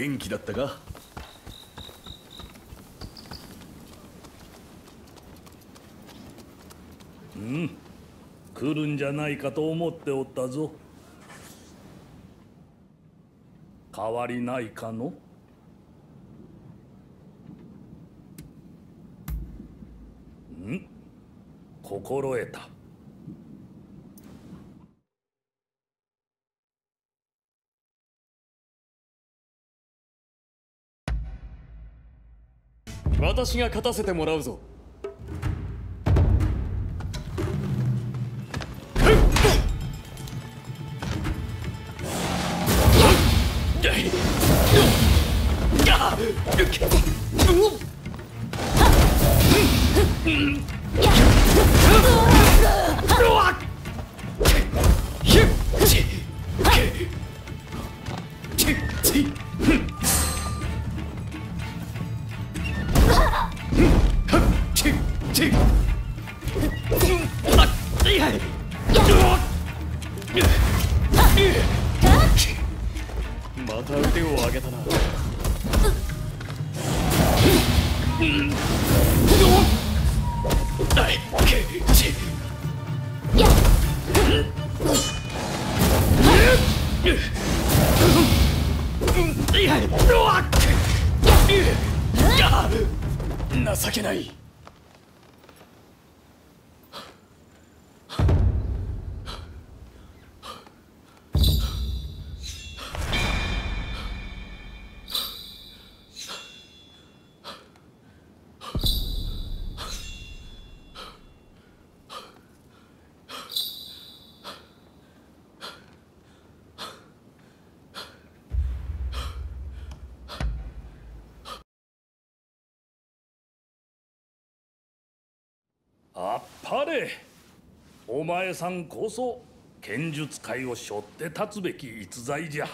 元気だったか？うん。来るんじゃないかと思っておったぞ。変わりないかの？ん。心得た。私が勝たせてもらうぞ。また腕を上げたな。情けな。いあっぱれお前さんこそ剣術界を背負って立つべき逸材じゃ。